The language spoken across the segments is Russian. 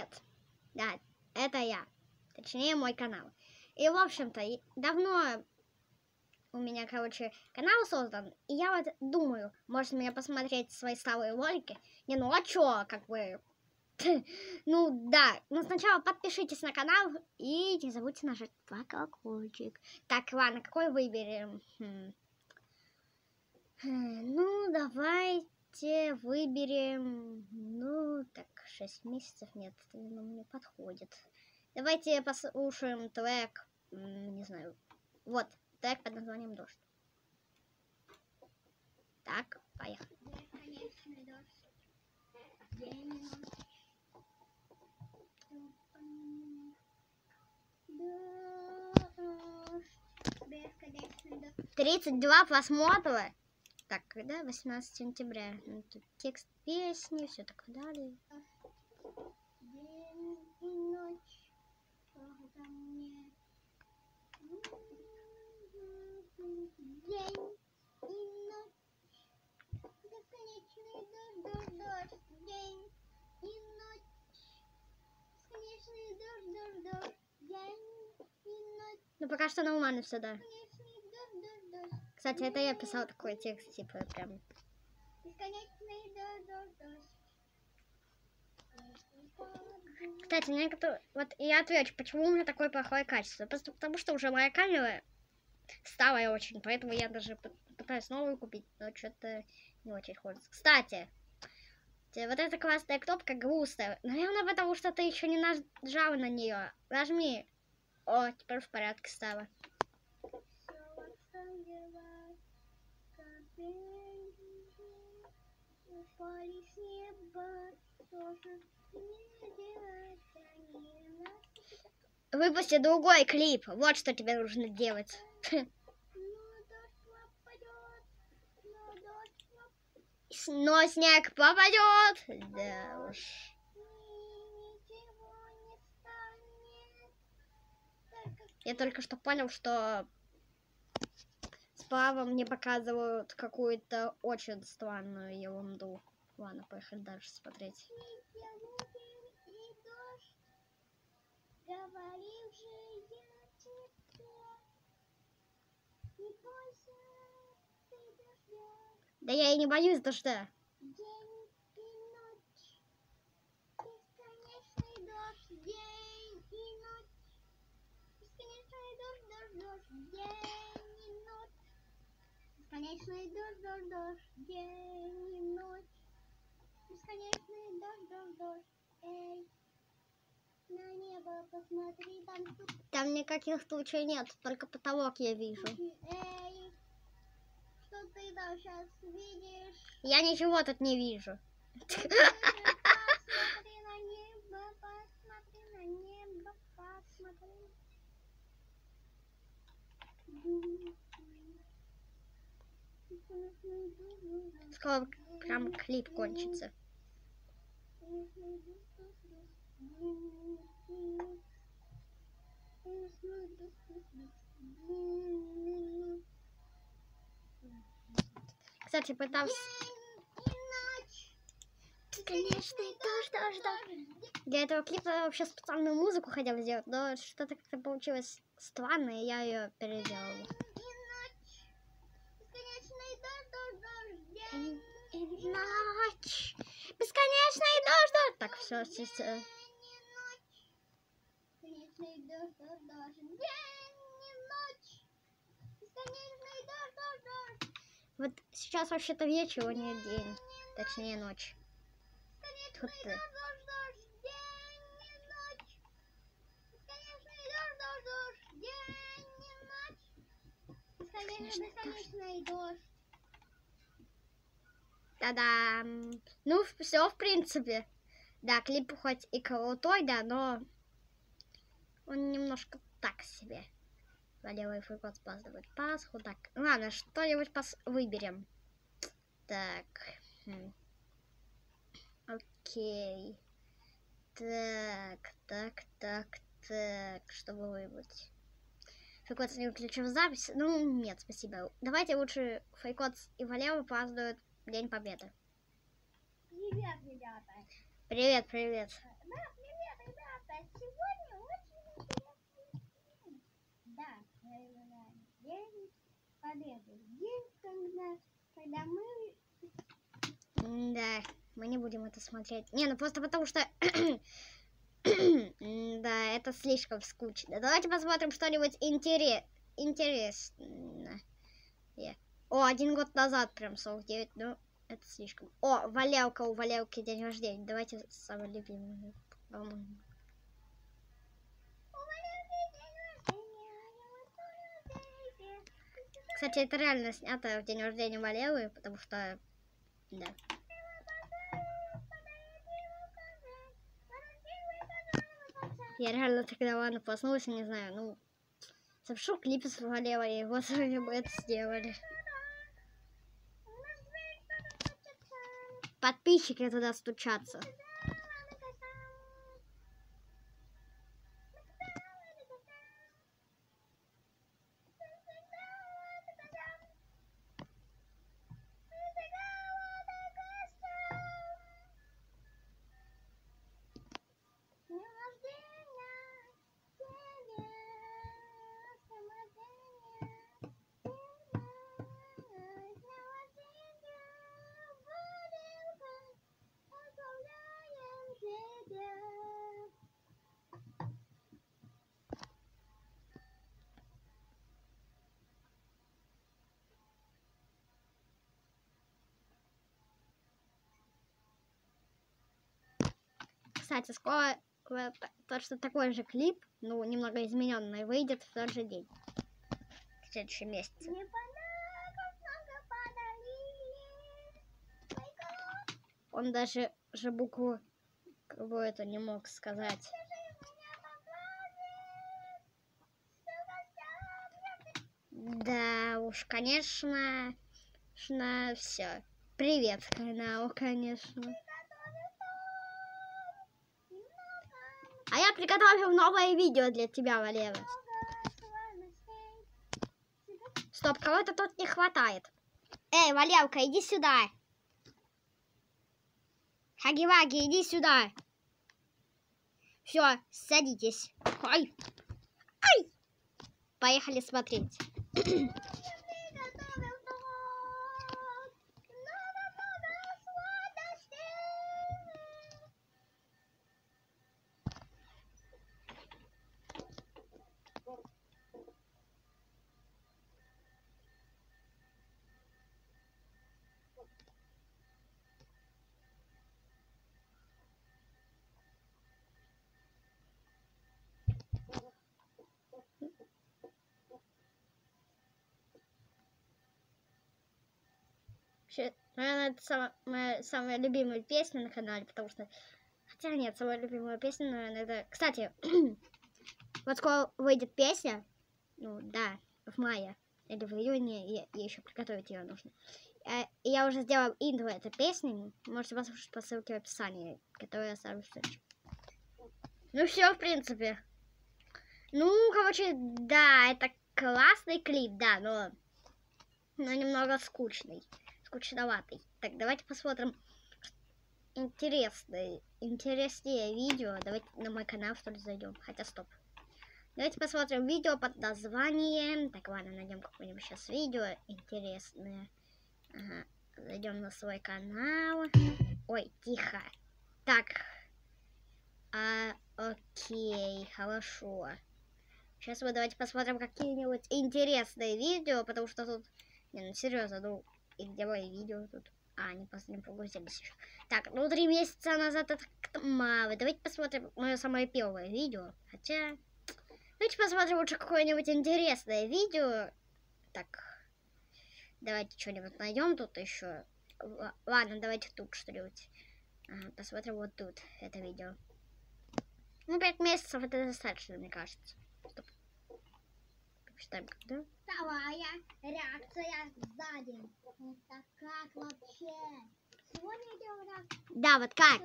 привет. Да, это я. Точнее, мой канал. И, в общем-то, давно у меня, короче, канал создан. И я вот думаю, может мне посмотреть свои старые ролики. Не, ну а чё, как бы... Ну, да. Но сначала подпишитесь на канал и не забудьте нажать колокольчик. Так, ладно, какой выберем? Хм. Хм, Ну, давайте выберем... Ну, так, 6 месяцев нет, это нам не подходит. Давайте послушаем трек, не знаю, вот, трек под названием «Дождь». Так, поехали. Дождь. 32 просмотра. Так, когда? 18 сентября. Ну, тут текст песни, все так далее. Ну, пока что нормально все, да. Кстати, это я писал такой текст, типа, прям. Кстати, некоторые... Вот я отвечу, почему у меня такое плохое качество. Просто потому, что уже моя камера старая очень, поэтому я даже пы- пытаюсь новую купить, но что-то не очень хочется. Кстати, вот эта классная кнопка грустная. Наверное, потому что ты еще не нажал на нее. Нажми. О, теперь в порядке стало. Выпусти другой клип. Вот что тебе нужно делать. Но снег попадет. Да уж. Я только что понял, что справа мне показывают какую-то очень странную ерунду. Ладно, поехали дальше смотреть. Да я и не боюсь дождя. День и ночь, бесконечный дождь, дождь, дождь, день и ночь, бесконечный дождь, дождь, дождь, эй, на небо посмотри, там Там никаких тучей нет, только потолок я вижу. эй, что ты там сейчас видишь? Я ничего тут не вижу. Посмотри на небо, посмотри на небо, посмотри. Скоро прям клип кончится. Кстати, пытался... Бесконечный дождь, дождь, дождь. Для этого клипа вообще специальную музыку хотел сделать, но что-то как-то получилось странно, и я ее переделала. И Ночь. Бесконечный дождь, дождь. Так, все, сейчас. Бесконечный дождь, дождь, дождь, день и ночь. Бесконечный дождь, дождь, дождь. Вот сейчас вообще-то вечер, а не день. Точнее, ночь. Тут ты. Та-дам! Ну, все, в принципе. Да, клип хоть и крутой, да, но он немножко так себе. Валевый фрикот спаздывает Пасху. Так, ладно, что-нибудь пос... выберем. Так. Окей. Так, так, так, так. Чтобы выбрать? Фрикот не выключил запись. Ну, нет, спасибо. Давайте лучше Фрикот и Валева празднуют День Победы. Привет, ребята. Привет, привет. Да, привет, сегодня очень интересный день. Да, наверное, день победы. День, когда, когда мы... Да, мы не будем это смотреть. Не, ну просто потому что... Да, это слишком скучно. Давайте посмотрим что-нибудь интере- интересное. О, один год назад прям 49, ну, это слишком. О, Валявка, у Валявки день рождения. Давайте самый любимый. Кстати, это реально снято в день рождения Валевы, потому что... Да. Я реально тогда ладно проснулась, не знаю, ну... Запишу клип с Валевой, и вот мы это сделали. Подписчики туда стучатся. Кстати, скоро э, точно такой же клип, ну, немного измененный, выйдет в тот же день. В следующем месяце. Он даже же букву как бы это не мог сказать. Да уж, конечно, конечно, все. Привет, канал, конечно. А я приготовил новое видео для тебя, Валера. Стоп, кого-то тут не хватает. Эй, Валевка, иди сюда. Хаги-ваги, иди сюда. Все, садитесь. Ай. Ай. Поехали смотреть. наверное, это сама- моя самая любимая песня на канале, потому что... Хотя нет, самая любимая песня, наверное, это... Кстати, вот скоро выйдет песня, ну да, в мае или в июне, и, и еще приготовить ее нужно. Э, и Я уже сделал интро этой песни, можете послушать по ссылке в описании, которую я оставлю в. Ну все, в принципе. Ну, короче, да, это классный клип, да, но, но немного скучный скучноватый. Так, давайте посмотрим интересное, интереснее видео. Давайте на мой канал что ли зайдем. Хотя стоп. Давайте посмотрим видео под названием. Так, ладно, найдем какое-нибудь сейчас видео интересное. Ага. Зайдем на свой канал. Ой, тихо. Так. А, окей, хорошо. Сейчас мы давайте посмотрим какие-нибудь интересные видео, потому что тут... Не, ну серьезно, ну, и где мои видео тут? А, они просто не прогрузились еще. Так, ну три месяца назад это мало. Давайте посмотрим мое самое первое видео. Хотя... Давайте посмотрим лучше какое-нибудь интересное видео. Так. Давайте что-нибудь найдем тут еще. Ладно, давайте тут что-нибудь. Посмотрим вот тут это видео. Ну, пять месяцев это достаточно, мне кажется. Стоп. Посчитаем, когда. Вторая реакция сзади. Это как вообще? Сегодня идем реакцию Да, вот как?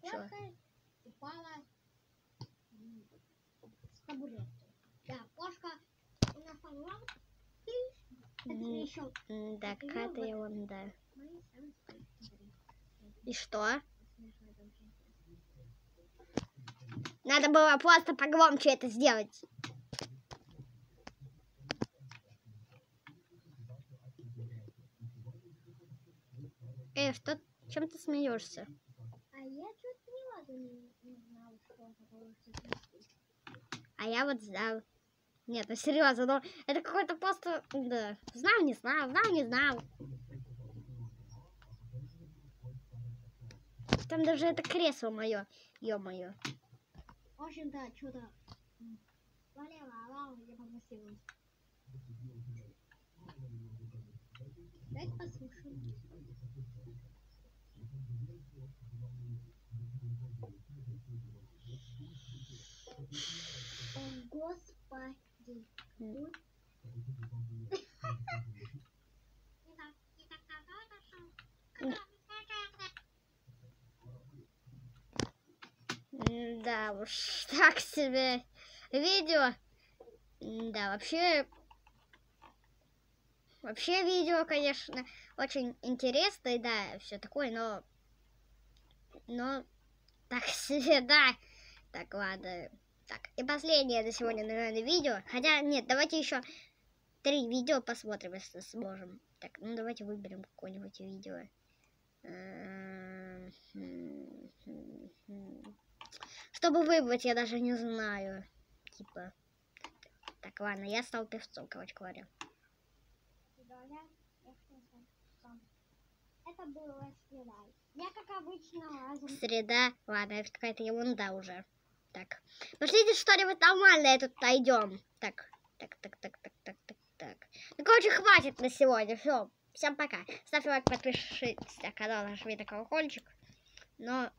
кошка упала с табуретки. Да, кошка у нас М, Да, какая-то ерунда. И что? Надо было просто погромче это сделать. Эй, что, чем ты смеешься? А я чуть ни разу не, не знал, что. А я вот знал. Нет, ну серьезно, ну это какой-то просто... Да. Знал, не знал, знал, не знал. Там даже это кресло мое, ё-моё. В общем-то, что-то болело, а мама мне попросила. Давайте послушаем. О, Господи. М. М, Да уж, так себе видео. Да, вообще... Вообще видео, конечно, очень интересное, да, все такое, но... Но... Так себе, да. Так, ладно. Так, и последнее на сегодня, наверное, видео. Хотя, нет, давайте еще три видео посмотрим, если сможем. Так, ну давайте выберем какое-нибудь видео. Чтобы выбрать, я даже не знаю. Типа. Так, ладно, я стал певцом, короче говоря. Я. Это было среда. Я, как обычно. Среда. Ладно, это какая-то ерунда уже. Так. Пошлите что-нибудь нормальное тут найдем. Так. Так, так, так, так, так, так, так. Ну, короче, хватит на сегодня. Все. Всем пока. Ставьте лайк, подпишитесь на канал, нажмите колокольчик. Но,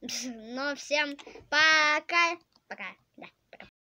но всем пока. Пока. Да.